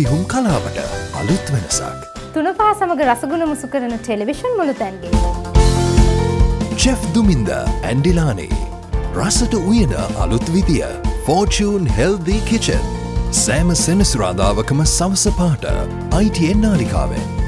පිහුම් කලාවට අලුත් වෙනසක්. තුනපහ සමඟ රසගුණ මුසු කරන ටෙලිවිෂන් මුළුතැන්ගේ. චෙෆ් දුමින්ද ඇන්ඩිලානේ. රසට උයන අලුත් විදිිය. Fortune healthy kitchen. සෑම සෙනසුරාදාවකම සවස පාට අයිටෙන් නාලිකාවෙන්.